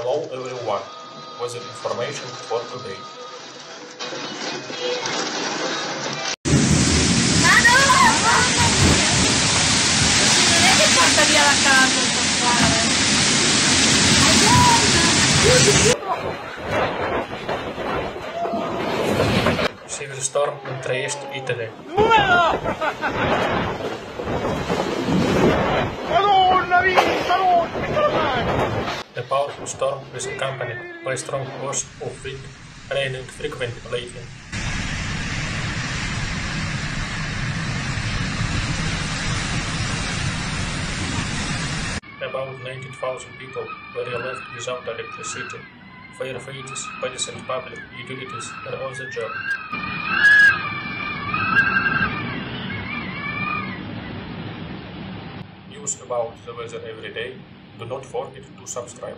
Hello everyone, with the information for today. Civil Storm entre este e Tadeu. A powerful storm was accompanied by strong force of wind, rain and frequent lightning. About 19,000 people were left without electricity. Firefighters, police and public utilities are on the job. News about the weather every day. Do not forget to subscribe.